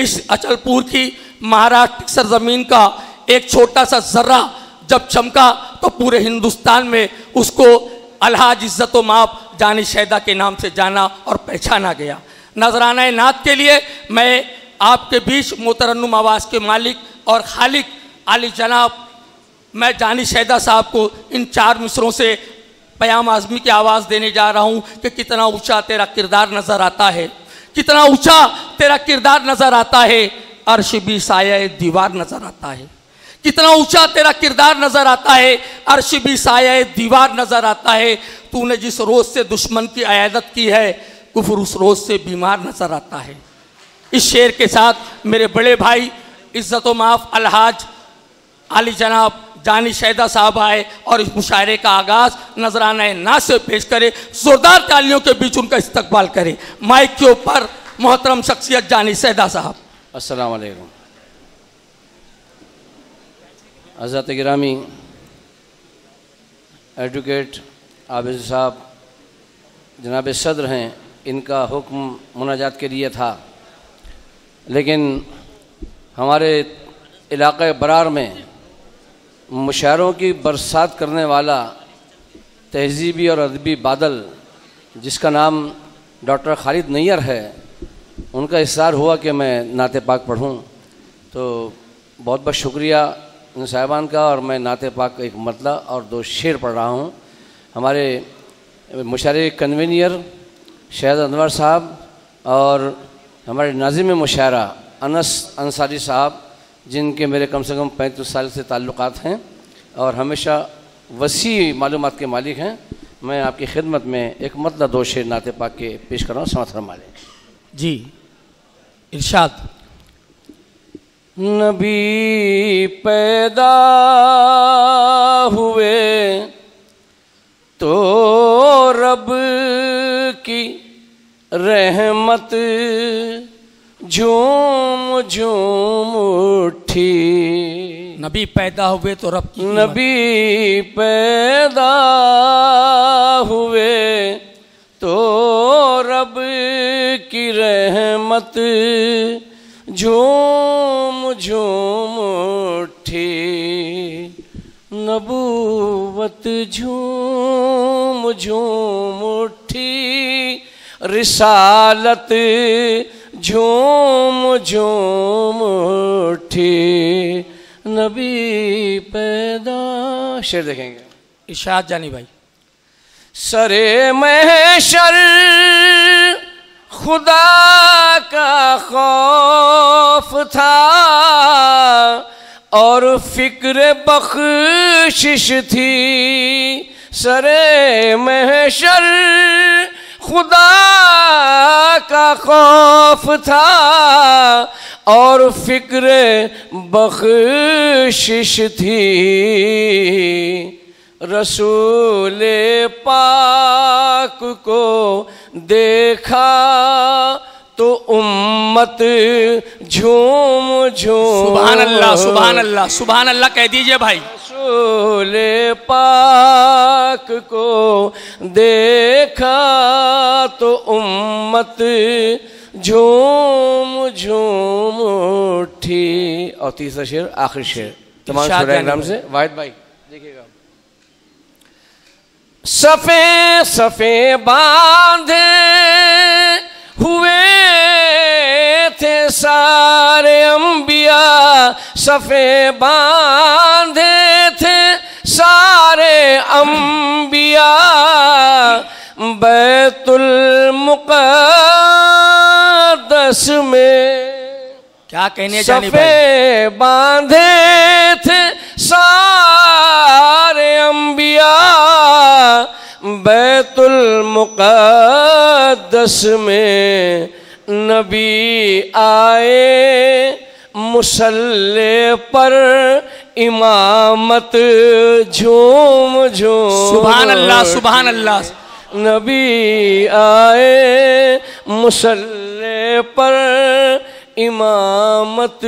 اس اچلپور کی مہاراشٹر سرزمین کا ایک چھوٹا سا ذرہ جب چمکا تو پورے ہندوستان میں اس کو الحاج عزت و ماپ جانی شہدہ کے نام سے جانا اور پہچانا گیا۔ نذرانہ نعت کے لیے میں آپ کے بیچ مترنم آواز کے مالک اور خالق علی جناب، میں جانی شہدہ صاحب کو ان چار مصروں سے پیام اعظمی کی آواز دینے جا رہا ہوں کہ کتنا اونچا تیرا کردار نظر آتا ہے۔ کتنا اونچا تیرا کردار نظر آتا ہے، عرش بھی سایہ دیوار نظر آتا ہے۔ کتنا اونچا تیرا کردار نظر آتا ہے، عرش بھی سایہ دیوار نظر آتا ہے۔ تو نے جس روز سے دشمن کی عیادت کی ہے کفر اس روز سے بیمار نظر آتا ہے۔ اس شعر کے ساتھ میرے بڑے بھائی، عزت و معاف الحاج علی جناب جانی شہدہ صاحب آئے اور اس مشاعرے کا آغاز نظرانہ ناز سے پیش کرے، زوردار تالیوں کے بیچ ان کا استقبال کرے۔ مائک کے اوپر محترم شخصیت جانی شہدہ صاحب۔ السلام علیکم۔ حضرت گرامی، ایڈوکیٹ عابد صاحب، جناب صدر ہیں، ان کا حکم مناجات کے لیے تھا۔ لیکن ہمارے علاقہ برار میں مشاعروں کی برسات کرنے والا تہذیبی اور ادبی بادل، جس کا نام ڈاکٹر خالد نیئر ہے، ان کا اصرار ہوا کہ میں نعت پاک پڑھوں۔ تو بہت بہت شکریہ ان صاحبان کا، اور میں نعت پاک کا ایک مطلع اور دو شعر پڑھ رہا ہوں۔ ہمارے مشاعرے کنوینئر شہد انور صاحب اور ہمارے ناظم مشاعرہ انس انصاری صاحب جن کے میرے کم سے کم پینتیس سال سے تعلقات ہیں اور ہمیشہ وسیع معلومات کے مالک ہیں میں آپ کی خدمت میں ایک مطلع دو شعر نعت پاک کے پیش کر رہا ہوں سمت فرما لیں۔ جی ارشاد۔ نبی پیدا ہوئے تو رب کی رحمت جھوم جھوم اٹھی۔ نبی پیدا ہوئے تو رب کی نبی پیدا ہوئے تو رب کی رحمت۔ جھوم جھوم اٹھی۔ نبوت جھوم جھوم اٹھی۔ رسالت جھوم جھوم اٹھی نبی پیدا۔ شعر دیکھیں گے۔ ارشاد جانی بھائی۔ سرے محشر خدا کا خوف تھا۔ اور فکر بخشش تھی۔ سرے محشر خدا خوف تھا اور فکر بخشش تھی۔ رسول پاک کو دیکھا تو امت جھوم جھوم۔ سبحان اللہ سبحان اللہ سبحان اللہ کہہ دیجیے بھائی۔ رسول پاک کو دیکھا تو امت جھوم جھوم اٹھی۔ اور تیسرا شعر آخری شعر۔ تمام یعنی اکرام سے۔ واحد بھائی دیکھیے گا۔ صفے صفے باندھے ہوئے تھے سارے انبیاء۔ صفے باندھے تھے سارے انبیاء۔ بیت المقدس میں کیا کہنے جانی بھائی؟ باندھے تھے سارے انبیاء بیت المقدس میں نبی آئے مسلح پر امامت جھوم جھوم سبحان اللہ سبحان اللہ۔ نبی آئے مسلح پر امامت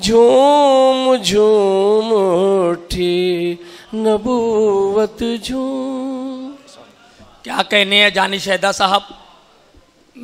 جھوم جھوم اٹھی، نبوت جھوم۔ کیا کہنے ہیں جانی شہدہ صاحب؟